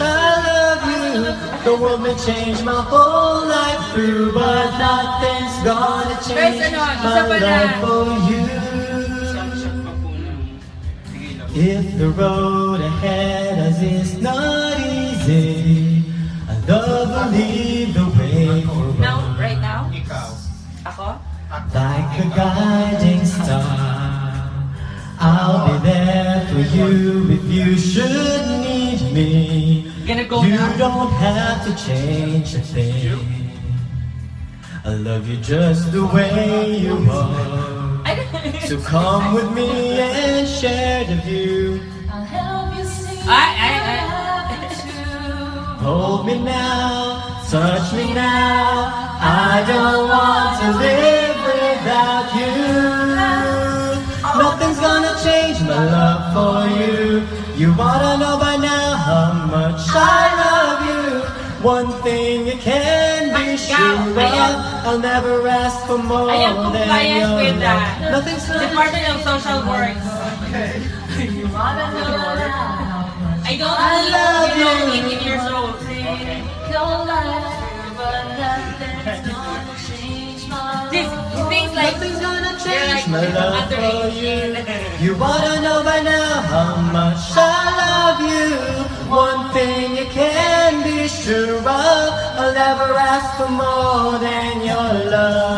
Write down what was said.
I love you. The world may change my whole life through, but nothing's gonna change Guys, ano, isa my pa na. love for you. If the road ahead us is not easy, I love will lead the way for Now, right now? Ikaw. Ako? Like a guiding star, I'll be there for you if you should me. Gonna go You now? don't have to change a thing. I love you just the way you are. So come with me and share the view. I'll help you see Ay, ay, ay. Hold me now, touch me now. I don't want to live without you. Nothing's gonna change my love for you. You wanna know by now how much I love you. One thing you can be sure of, I'll never ask for more I am than your with love. that. Nothing's Department of Social Work. You wanna know I don't I love you know, you. 18 years old. your life, but nothing's gonna change my This, things like, Nothing's gonna change my love for you. You wanna know to. I'll never ask for more than your love.